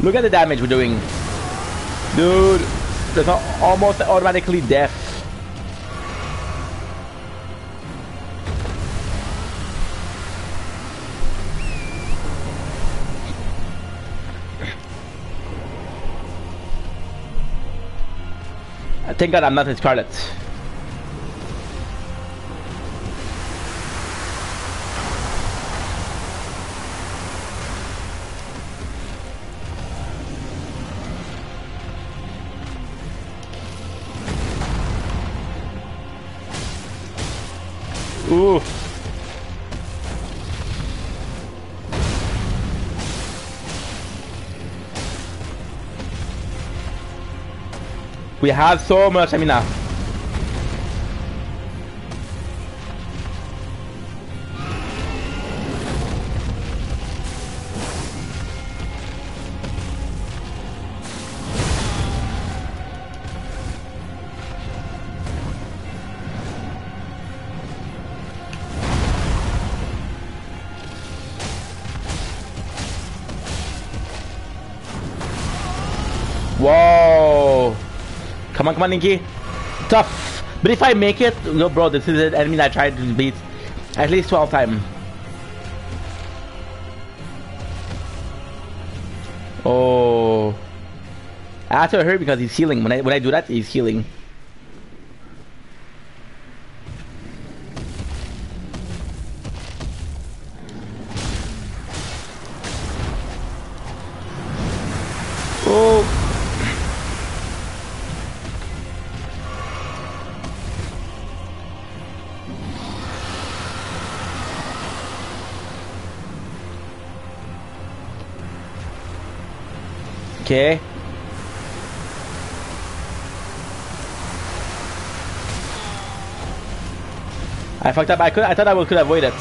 Look at the damage we're doing. Dude, that's almost automatically death. I thank God I'm not in Scarlet. Ooh. We have so much i stamina. Whoa! Come on, come on, Inky. Tough. But if I make it, no, bro, this is an enemy that I tried to beat at least 12 times. Oh. I have to hurt because he's healing. When I when I do that, he's healing. Okay. I fucked up. I could. I thought I could avoid it.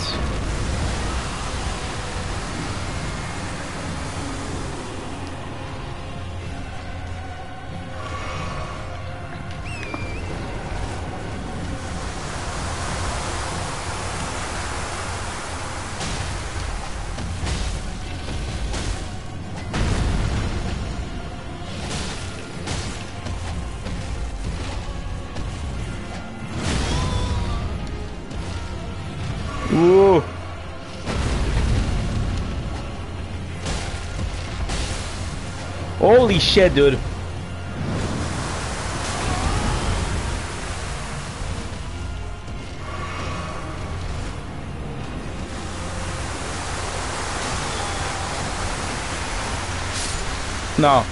Holy shit, dude. No.